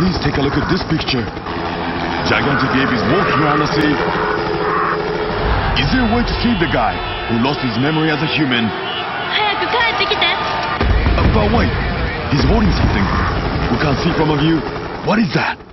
Please take a look at this picture. Gigantic Ape is walking around the city. Is there a way to save the guy who lost his memory as a human? Uh, but wait, he's holding something. We can't see from a view. What is that?